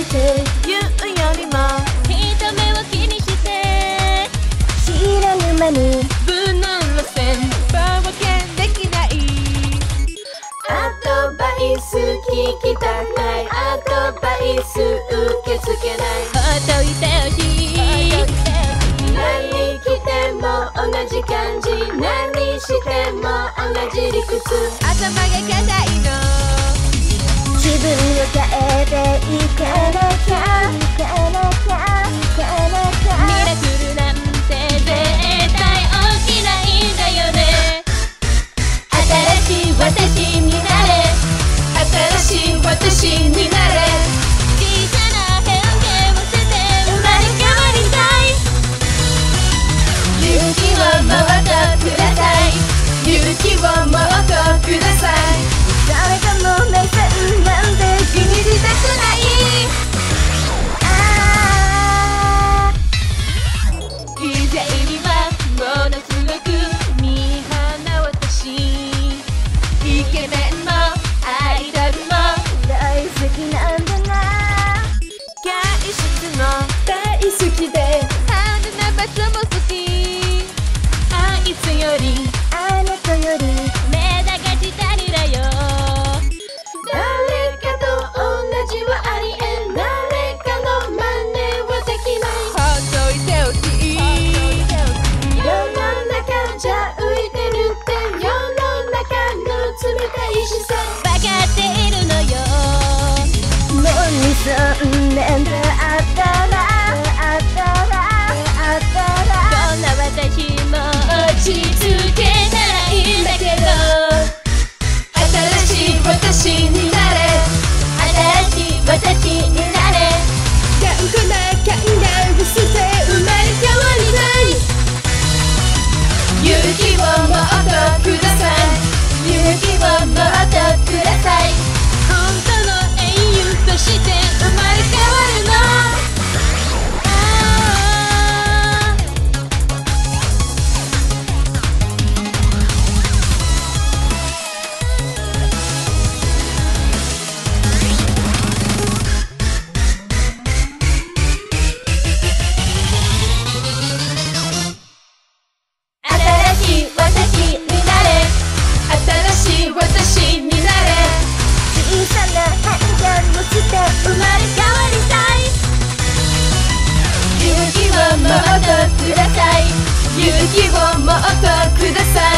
りて言うよりも。人目を気にして。知らぬ間に。無難路線冒険できない。アドバイス聞きたくない。アドバイス受け付けない。ほっといてほしい。何着ても同じ感じ。何しても同じ理屈。頭が硬いの。自分を変えていかなきゃよりあなたより目立がちたりだよ。誰かと同じはありえん。誰かの真似はできない。ほっといてほしい世の中じゃ浮いてるって世の中の冷たい視線。分かっているのよ。もう23年経った勇気をもっとください。